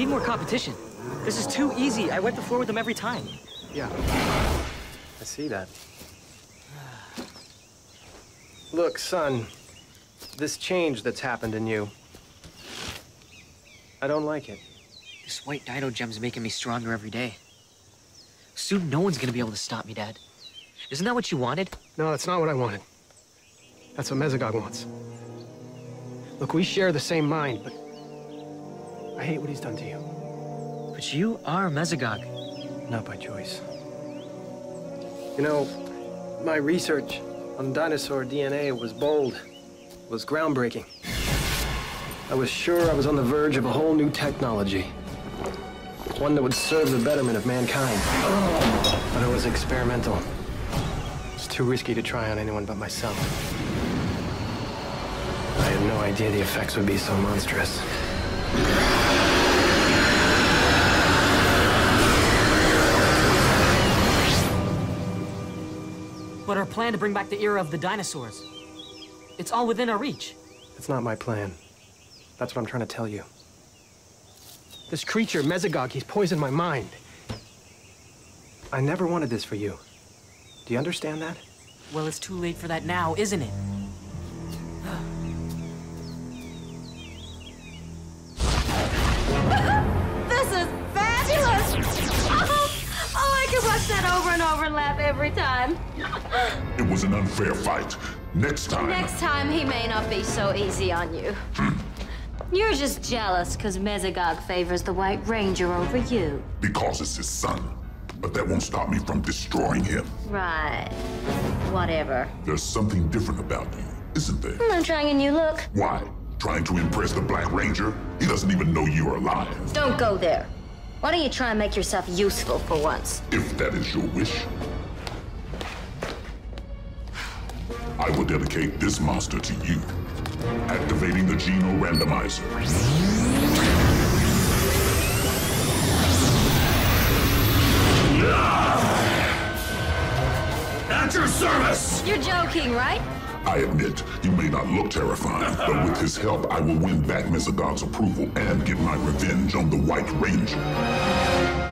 more competition. This is too easy. I wipe the floor with them every time. Yeah. I see that. Look, son. This change that's happened in you. I don't like it. This white dino gem's making me stronger every day. Soon no one's gonna be able to stop me, Dad. Isn't that what you wanted? No, that's not what I wanted. That's what Mesogog wants. Look, we share the same mind, but I hate what he's done to you. But you are Mesogog. Not by choice. You know, my research on dinosaur DNA was bold, was groundbreaking. I was sure I was on the verge of a whole new technology. One that would serve the betterment of mankind. But it was experimental. It's too risky to try on anyone but myself. I had no idea the effects would be so monstrous. But our plan to bring back the era of the dinosaurs. It's all within our reach. It's not my plan. That's what I'm trying to tell you. This creature, Mesogog, he's poisoned my mind. I never wanted this for you. Do you understand that? Well, it's too late for that now, isn't it? Watch that over and laugh every time. It was an unfair fight. Next time. Next time, he may not be so easy on you. Hmm. You're just jealous because Mesogog favors the White Ranger over you. Because it's his son. But that won't stop me from destroying him. Right. Whatever. There's something different about you, isn't there? I'm trying a new look. Why? Trying to impress the Black Ranger? He doesn't even know you're alive. Don't go there. Why don't you try and make yourself useful for once? If that is your wish. I will dedicate this monster to you. Activating the Geno Randomizer. At your service! You're joking, right? I admit, you may not look terrifying, but with his help, I will win back Mesogog's approval and get my revenge on the White Ranger.